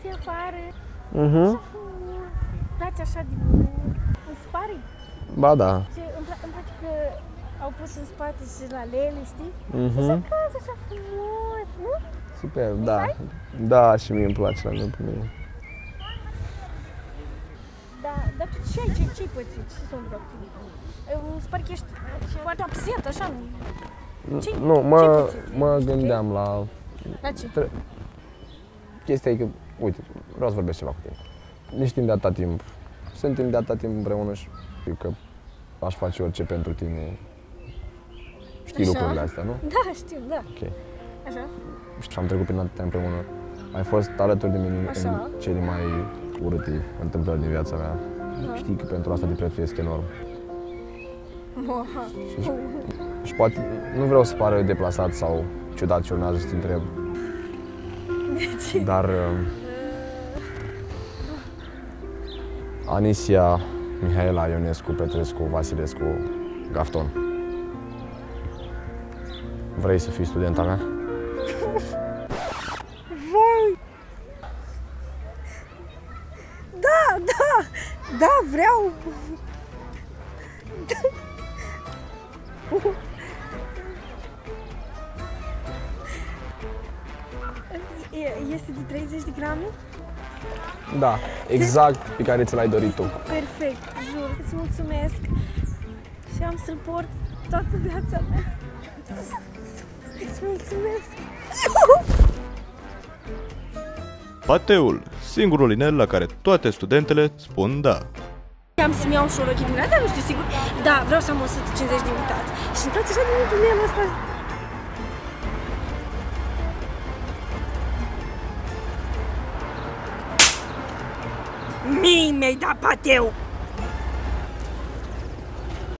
ți afară. Mhm. Așa frumos. Îmi place așa de mult. În spare. Ba da. Ce, îmi, pla- îmi place că au pus în spate și la lele, știi? Mhm. Acasă așa frumos, nu? Super, da. Da, și mie îmi place la mine pe mine. Da, dar tu ce ai, ce, ce-ai pățit? Ce s-a întâmplat cu tine? Îmi se pare că ești foarte absent, așa. Ce- Nu, ce mă, pățit? mă gândeam la La ce? chestia e că, uite, vreau să vorbesc ceva cu tine. Ne știm de atâta timp, suntem de atâta timp împreună și știu că aș face orice pentru tine. Știi Așa. lucrurile astea, nu? Da, știu, da. Ok. Așa? Și am trecut prin atâtea împreună. Ai fost alături de mine Așa. în cele mai urâte întâmplări din viața mea. Da. Știi că pentru asta te prețuiesc enorm. Moha. Și poate nu vreau să pară deplasat sau ciudat ce urmează să te întreb. Dar Anisia, Mihaela, Ionescu, Petrescu, Vasilescu, Gafton. Vrei să fii studenta mea? Vai! Da, da, da, vreau. E- Este de 30 de grame? Da, exact pe care ți l-ai dorit tu. Perfect, jur. Îți mulțumesc și am să-l port toată viața mea. Îți mulțumesc. Pateul, singurul inel la care toate studentele spun da. Am să-mi iau și o rochie dimineața, nu știu sigur. Da, vreau să am 150 de invitați. Și îmi place așa de mult inelul ăsta. Mim, da bateu!